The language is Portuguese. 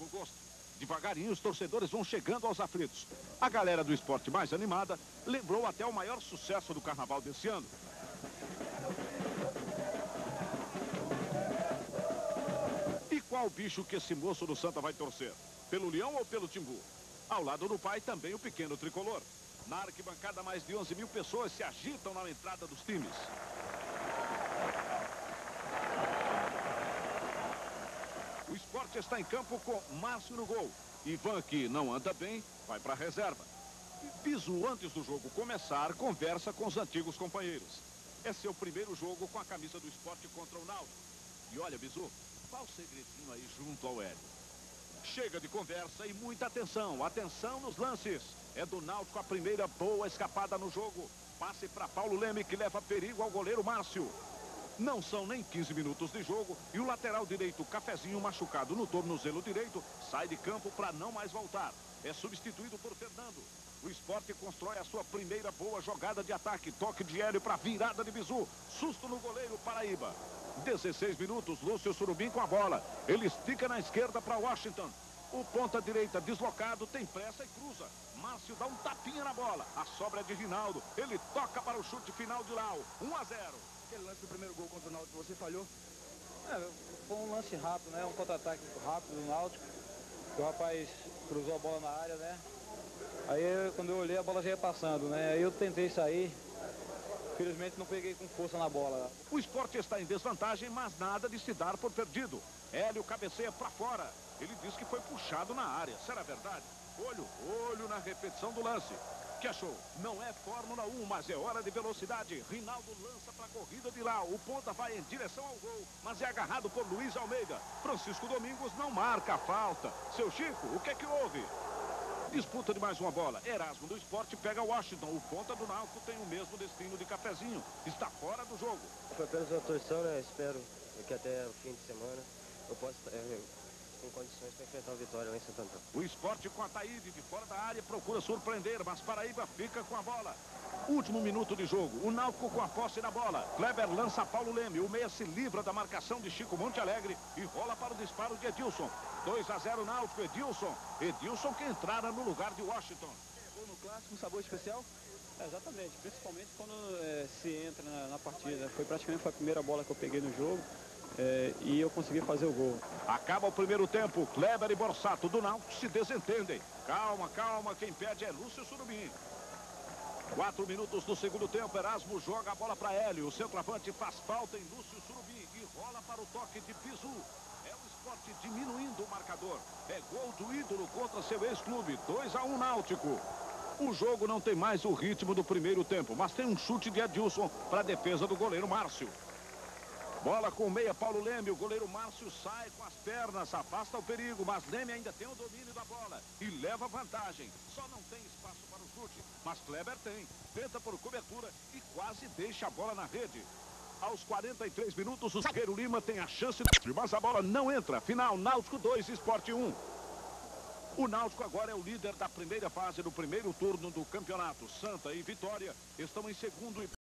mesmo gosto. Devagarinho, os torcedores vão chegando aos aflitos. A galera do esporte mais animada lembrou até o maior sucesso do carnaval desse ano. E qual bicho que esse moço do Santa vai torcer? Pelo leão ou pelo timbu? Ao lado do pai, também o pequeno tricolor. Na arquibancada, mais de 11 mil pessoas se agitam na entrada dos times. O esporte está em campo com Márcio no gol. Ivan, que não anda bem, vai para a reserva. Bizu, antes do jogo começar, conversa com os antigos companheiros. É seu primeiro jogo com a camisa do esporte contra o Náutico. E olha, Bizu, qual o segredinho aí junto ao Hélio? Chega de conversa e muita atenção. Atenção nos lances. É do Náutico a primeira boa escapada no jogo. Passe para Paulo Leme, que leva perigo ao goleiro Márcio. Não são nem 15 minutos de jogo e o lateral direito, Cafezinho, machucado no tornozelo direito, sai de campo para não mais voltar. É substituído por Fernando. O esporte constrói a sua primeira boa jogada de ataque. Toque de Hélio para virada de Bizu. Susto no goleiro Paraíba. 16 minutos, Lúcio Surubim com a bola. Ele estica na esquerda para Washington. O ponta direita deslocado, tem pressa e cruza. Márcio dá um tapinha na bola. A sobra é de Rinaldo. Ele toca para o chute final de Lau. 1 a 0. Aquele lance do primeiro gol contra o Náutico, você falhou? É, foi um lance rápido, né? Um contra-ataque rápido do Náutico. O rapaz cruzou a bola na área, né? Aí quando eu olhei a bola já ia passando, né? Aí eu tentei sair. Infelizmente não peguei com força na bola. O esporte está em desvantagem, mas nada de se dar por perdido. Hélio cabeceia para fora. Ele diz que foi puxado na área. Será verdade? Olho, olho na repetição do lance que achou? Não é Fórmula 1, mas é hora de velocidade. Rinaldo lança para a corrida de lá. O ponta vai em direção ao gol, mas é agarrado por Luiz Almeida. Francisco Domingos não marca a falta. Seu Chico, o que é que houve? Disputa de mais uma bola. Erasmo do esporte pega Washington. O ponta do Náutico tem o mesmo destino de Cafezinho. Está fora do jogo. Foi apenas uma torção, né? Espero que até o fim de semana eu possa com condições para enfrentar o Vitória lá em Santo Antônio. O esporte com a Taíde de fora da área procura surpreender, mas Paraíba fica com a bola. Último minuto de jogo. O Náutico com a posse da bola. Kleber lança Paulo Leme. O meia se livra da marcação de Chico Monte Alegre e rola para o disparo de Edilson. 2 a 0 Náutico. Edilson. Edilson que entrara no lugar de Washington. Chegou no clássico, um sabor especial? É, exatamente, principalmente quando é, se entra na, na, partida. Foi praticamente foi a primeira bola que eu peguei no jogo é, e eu consegui fazer o gol. Acaba o primeiro tempo. Kleber e Borsato do Náutico se desentendem. Calma, calma. Quem pede é Lúcio Surubim. Quatro minutos do segundo tempo. Erasmo joga a bola para Hélio. O centroavante faz falta em Lúcio Surubim e rola para o toque de Pisu. É o esporte diminuindo o marcador. É gol do ídolo contra seu ex-clube. 2 a 1 um Náutico. O jogo não tem mais o ritmo do primeiro tempo, mas tem um chute de Edilson para a defesa do goleiro Márcio. Bola com meia Paulo Leme, o goleiro Márcio sai com as pernas, afasta o perigo, mas Leme ainda tem o domínio da bola e leva vantagem. Só não tem espaço para o chute, mas Kleber tem. Tenta por cobertura e quase deixa a bola na rede. Aos 43 minutos, o zagueiro Lima tem a chance, de... mas a bola não entra. Final, Náutico 2, Esporte 1. O Náutico agora é o líder da primeira fase do primeiro turno do campeonato. Santa e Vitória estão em segundo e